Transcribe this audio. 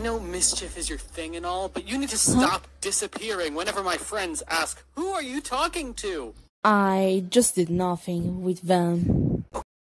I know mischief is your thing and all, but you need to stop disappearing whenever my friends ask, Who are you talking to? I just did nothing with them.